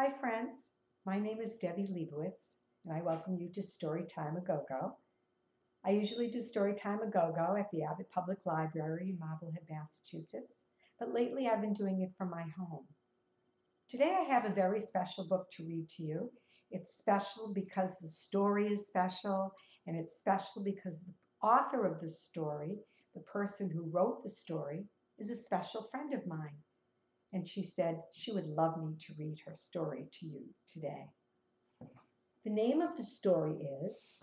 Hi, friends. My name is Debbie Leibowitz, and I welcome you to Storytime A Go Go. I usually do Storytime A Go Go at the Abbot Public Library in Marblehead, Massachusetts, but lately I've been doing it from my home. Today I have a very special book to read to you. It's special because the story is special, and it's special because the author of the story, the person who wrote the story, is a special friend of mine and she said she would love me to read her story to you today. The name of the story is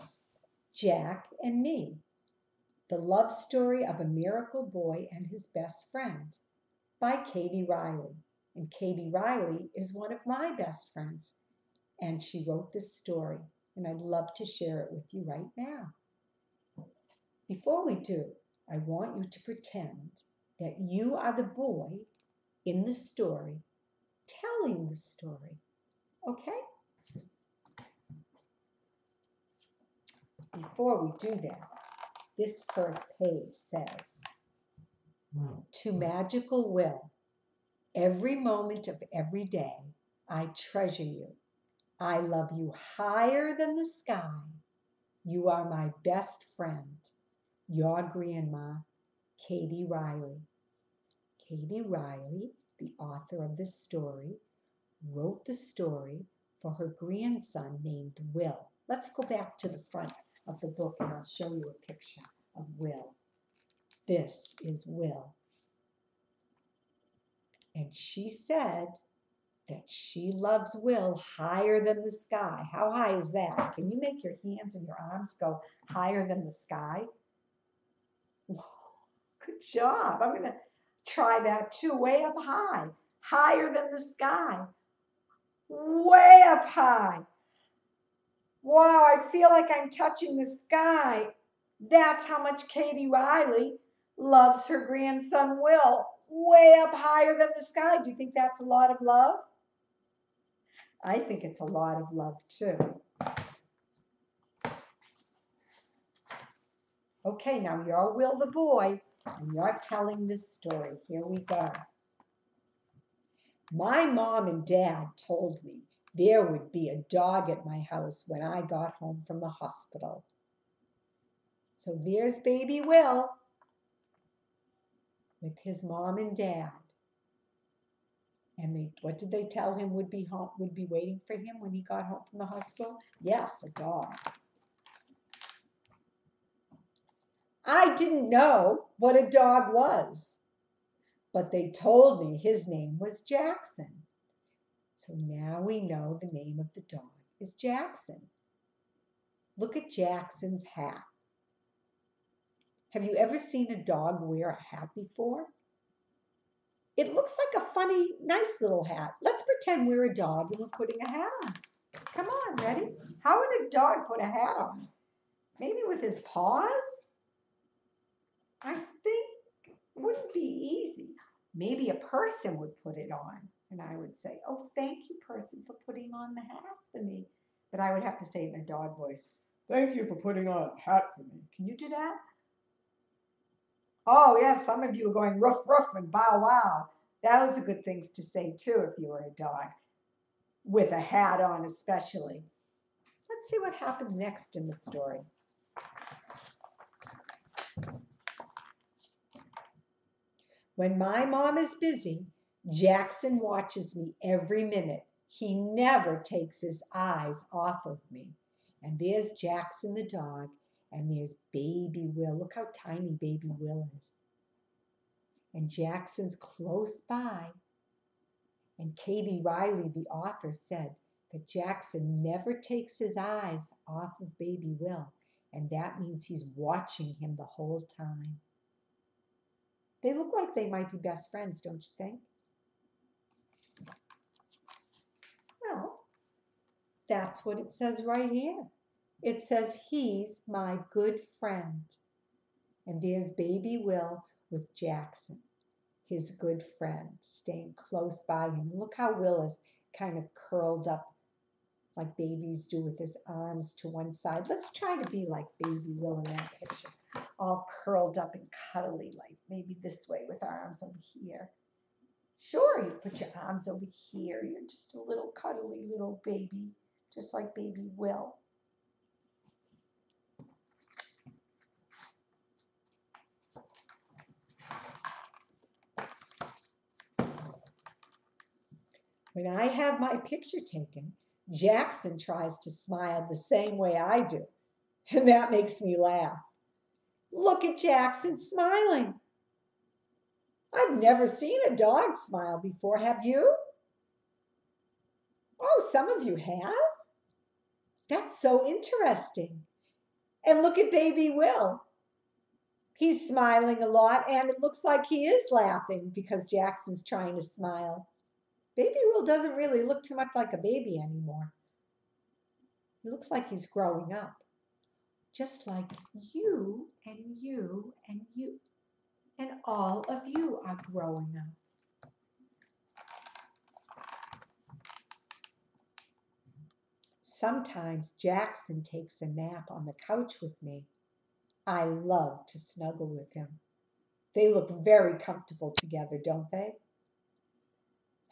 Jack and Me The Love Story of a Miracle Boy and His Best Friend by Katie Riley. And Katie Riley is one of my best friends, and she wrote this story, and I'd love to share it with you right now. Before we do, I want you to pretend that you are the boy in the story, telling the story. Okay? Before we do that, this first page says To Magical Will, every moment of every day, I treasure you. I love you higher than the sky. You are my best friend. Your grandma, Katie Riley. Katie Riley, the author of this story, wrote the story for her grandson named Will. Let's go back to the front of the book and I'll show you a picture of Will. This is Will. And she said that she loves Will higher than the sky. How high is that? Can you make your hands and your arms go higher than the sky? Good job. I'm going to Try that too, way up high, higher than the sky. Way up high. Wow, I feel like I'm touching the sky. That's how much Katie Riley loves her grandson Will. Way up higher than the sky. Do you think that's a lot of love? I think it's a lot of love too. Okay, now you're Will the boy. And you're telling this story. Here we go. My mom and dad told me there would be a dog at my house when I got home from the hospital. So there's baby Will with his mom and dad. And they, what did they tell him would be home, would be waiting for him when he got home from the hospital? Yes, a dog. I didn't know what a dog was, but they told me his name was Jackson. So now we know the name of the dog is Jackson. Look at Jackson's hat. Have you ever seen a dog wear a hat before? It looks like a funny, nice little hat. Let's pretend we're a dog and we're putting a hat on. Come on, ready? How would a dog put a hat on? Maybe with his paws? I think wouldn't be easy. Maybe a person would put it on, and I would say, "Oh, thank you, person, for putting on the hat for me." But I would have to say in a dog voice, "Thank you for putting on a hat for me." Can you do that? Oh, yeah, some of you are going ruff, ruff, and bow, wow. Those are good things to say too if you were a dog, with a hat on, especially. Let's see what happened next in the story. When my mom is busy, Jackson watches me every minute. He never takes his eyes off of me. And there's Jackson the dog, and there's baby Will. Look how tiny baby Will is. And Jackson's close by. And Katie Riley, the author, said that Jackson never takes his eyes off of baby Will, and that means he's watching him the whole time. They look like they might be best friends, don't you think? Well, that's what it says right here. It says, He's my good friend. And there's baby Will with Jackson, his good friend, staying close by him. Look how Will is kind of curled up like babies do with his arms to one side. Let's try to be like baby Will in that picture all curled up and cuddly, like maybe this way with our arms over here. Sure, you put your arms over here. You're just a little cuddly little baby, just like baby Will. When I have my picture taken, Jackson tries to smile the same way I do, and that makes me laugh. Look at Jackson smiling. I've never seen a dog smile before, have you? Oh, some of you have? That's so interesting. And look at baby Will. He's smiling a lot, and it looks like he is laughing because Jackson's trying to smile. Baby Will doesn't really look too much like a baby anymore. He looks like he's growing up, just like you and you and you and all of you are growing up. Sometimes Jackson takes a nap on the couch with me. I love to snuggle with him. They look very comfortable together, don't they?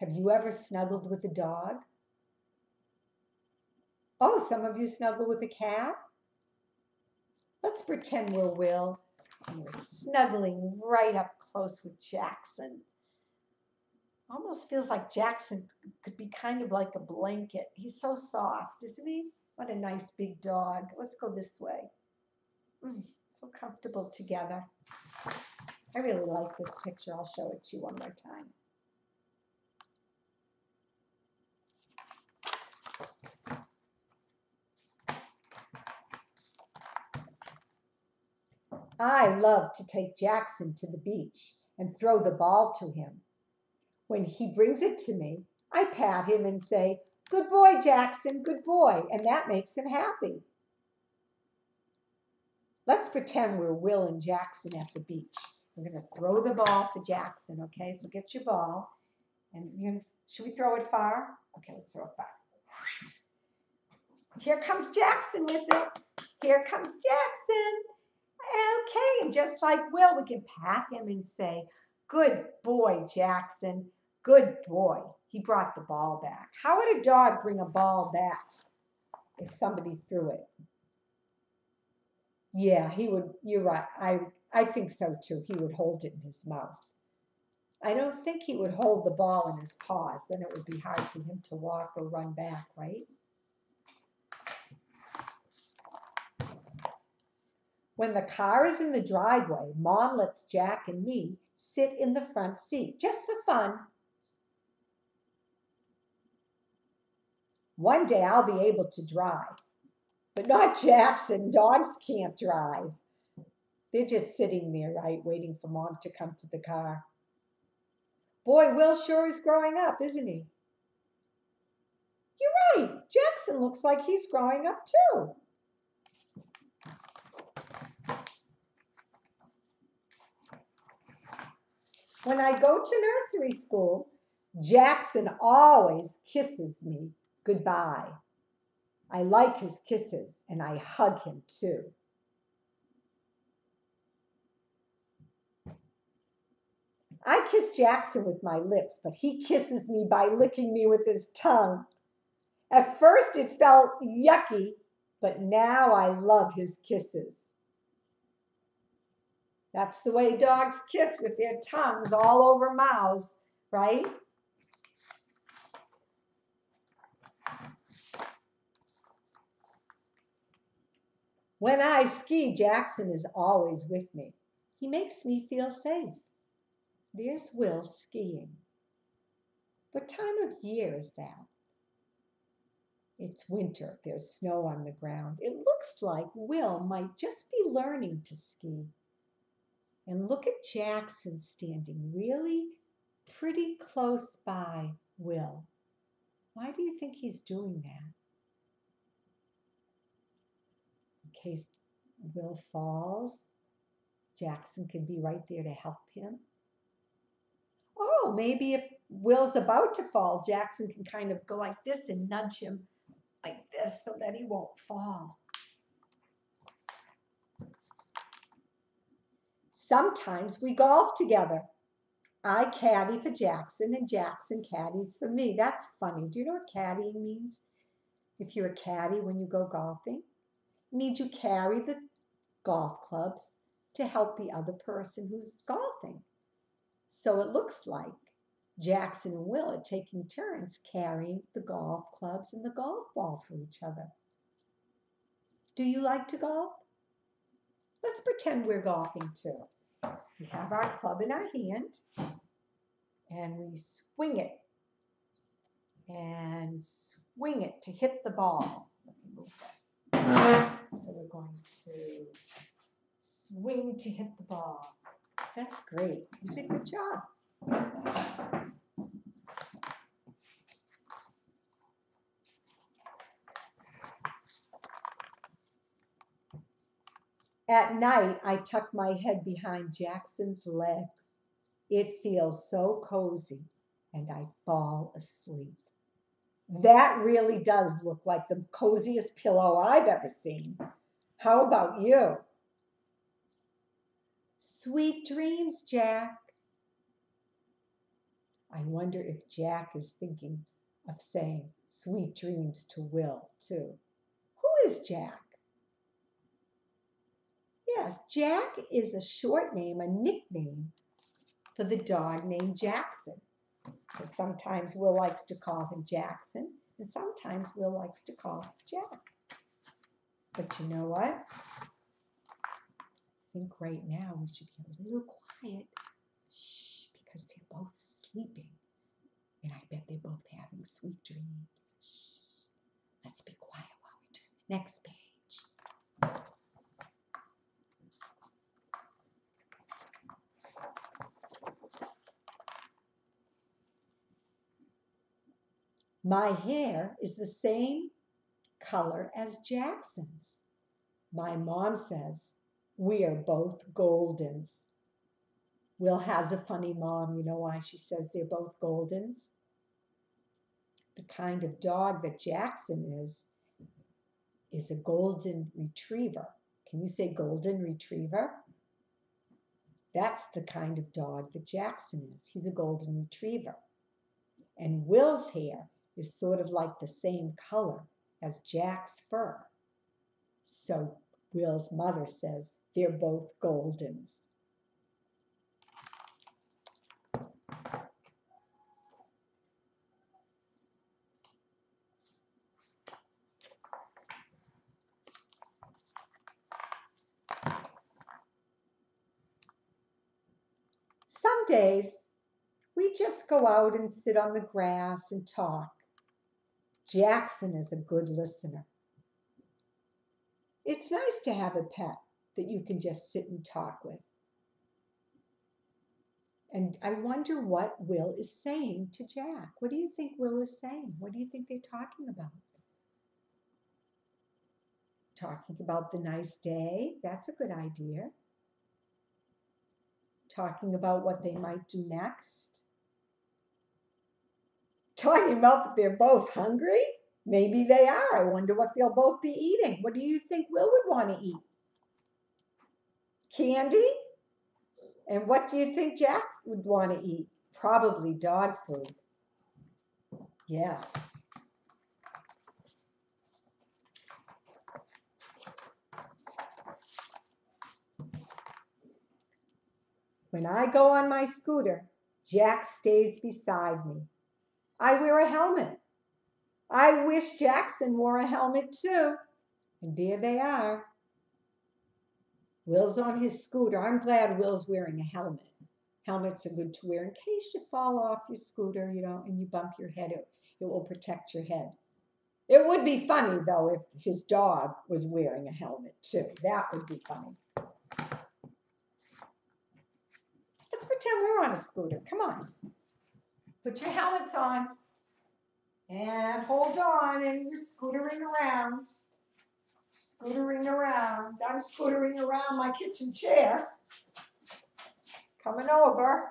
Have you ever snuggled with a dog? Oh, some of you snuggle with a cat? Let's pretend we're Will and we're snuggling right up close with Jackson. Almost feels like Jackson could be kind of like a blanket. He's so soft, isn't he? What a nice big dog. Let's go this way. Mm, so comfortable together. I really like this picture. I'll show it to you one more time. I love to take Jackson to the beach and throw the ball to him. When he brings it to me, I pat him and say, Good boy, Jackson, good boy, and that makes him happy. Let's pretend we're Will and Jackson at the beach. We're going to throw the ball to Jackson, okay? So get your ball. And gonna, should we throw it far? Okay, let's throw it far. Here comes Jackson with it. Here comes Jackson. And just like Will, we can pat him and say, Good boy, Jackson. Good boy. He brought the ball back. How would a dog bring a ball back if somebody threw it? Yeah, he would. You're right. I, I think so too. He would hold it in his mouth. I don't think he would hold the ball in his paws. Then it would be hard for him to walk or run back, right? When the car is in the driveway, Mom lets Jack and me sit in the front seat just for fun. One day I'll be able to drive, but not Jackson. Dogs can't drive. They're just sitting there, right, waiting for Mom to come to the car. Boy, Will sure is growing up, isn't he? You're right. Jackson looks like he's growing up too. When I go to nursery school, Jackson always kisses me goodbye. I like his kisses and I hug him too. I kiss Jackson with my lips, but he kisses me by licking me with his tongue. At first it felt yucky, but now I love his kisses. That's the way dogs kiss with their tongues all over mouths, right? When I ski, Jackson is always with me. He makes me feel safe. There's Will skiing. What time of year is that? It's winter. There's snow on the ground. It looks like Will might just be learning to ski. And look at Jackson standing really pretty close by Will. Why do you think he's doing that? In case Will falls, Jackson can be right there to help him. Oh, maybe if Will's about to fall, Jackson can kind of go like this and nudge him like this so that he won't fall. Sometimes we golf together. I caddy for Jackson and Jackson caddies for me. That's funny. Do you know what caddying means? If you're a caddy when you go golfing, it means you carry the golf clubs to help the other person who's golfing. So it looks like Jackson and Will are taking turns carrying the golf clubs and the golf ball for each other. Do you like to golf? Let's pretend we're golfing too. We have our club in our hand and we swing it and swing it to hit the ball. Let me move this. So we're going to swing to hit the ball. That's great. You did a good job. At night, I tuck my head behind Jackson's legs. It feels so cozy, and I fall asleep. That really does look like the coziest pillow I've ever seen. How about you? Sweet dreams, Jack. I wonder if Jack is thinking of saying sweet dreams to Will, too. Who is Jack? Yes, Jack is a short name, a nickname for the dog named Jackson. So sometimes Will likes to call him Jackson, and sometimes Will likes to call him Jack. But you know what? I think right now we should be a little quiet. Shh, because they're both sleeping. And I bet they're both having sweet dreams. Shh. Let's be quiet while we turn the next page. My hair is the same color as Jackson's. My mom says we are both Goldens. Will has a funny mom. You know why she says they're both Goldens? The kind of dog that Jackson is, is a golden retriever. Can you say golden retriever? That's the kind of dog that Jackson is. He's a golden retriever. And Will's hair is sort of like the same color as Jack's fur. So Will's mother says they're both Goldens. Some days we just go out and sit on the grass and talk. Jackson is a good listener. It's nice to have a pet that you can just sit and talk with. And I wonder what Will is saying to Jack. What do you think Will is saying? What do you think they're talking about? Talking about the nice day. That's a good idea. Talking about what they might do next. Talking about that they're both hungry. Maybe they are. I wonder what they'll both be eating. What do you think Will would want to eat? Candy? And what do you think Jack would want to eat? Probably dog food. Yes. When I go on my scooter, Jack stays beside me. I wear a helmet. I wish Jackson wore a helmet too. And there they are. Will's on his scooter. I'm glad Will's wearing a helmet. Helmets are good to wear in case you fall off your scooter, you know, and you bump your head. It, it will protect your head. It would be funny, though, if his dog was wearing a helmet, too. That would be funny. Let's pretend we're on a scooter. Come on. Put your helmets on. And hold on, and you're scootering around. Scootering around. I'm scootering around my kitchen chair. Coming over.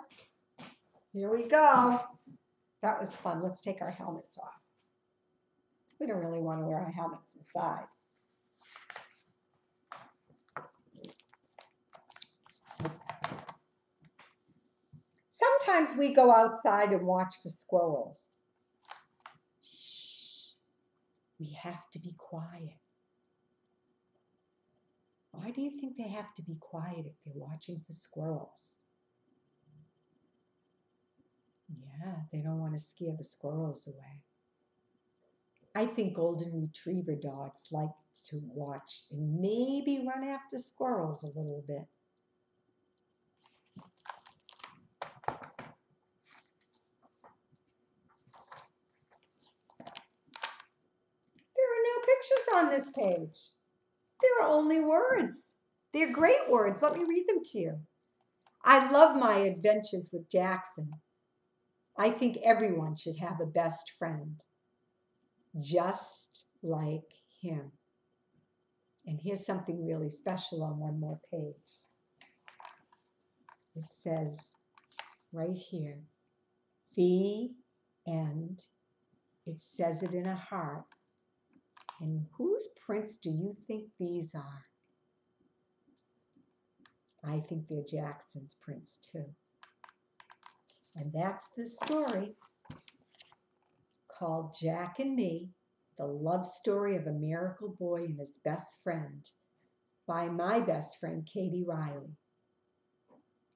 Here we go. That was fun. Let's take our helmets off. We don't really want to wear our helmets inside. Sometimes we go outside and watch for squirrels. Shh. We have to be quiet. Why do you think they have to be quiet if they're watching for squirrels? Yeah, they don't want to scare the squirrels away. I think golden retriever dogs like to watch and maybe run after squirrels a little bit. There are no pictures on this page. There are only words. They're great words. Let me read them to you. I love my adventures with Jackson. I think everyone should have a best friend, just like him. And here's something really special on one more page. It says right here, the end. It says it in a heart. And whose prints do you think these are? I think they're Jackson's prints too. And that's the story called Jack and Me The Love Story of a Miracle Boy and His Best Friend by my best friend, Katie Riley.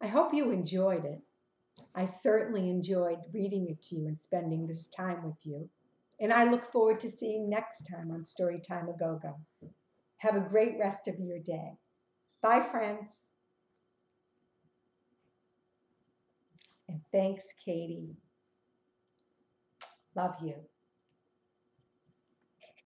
I hope you enjoyed it. I certainly enjoyed reading it to you and spending this time with you. And I look forward to seeing next time on Storytime A Go Go. Have a great rest of your day. Bye, friends. And thanks, Katie. Love you.